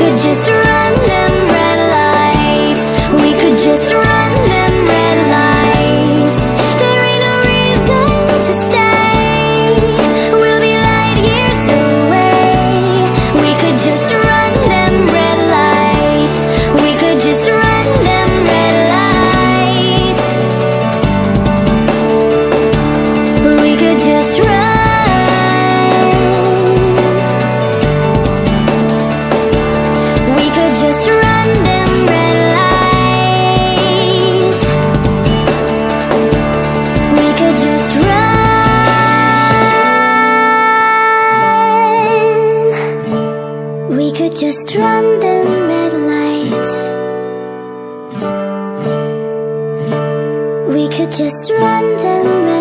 could just them red lights. We could just run them red